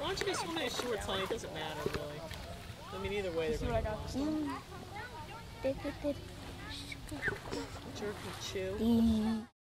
Why don't you just swim in shorts, honey? It doesn't matter, really. I mean, either way, they're going to be. Jerky chew.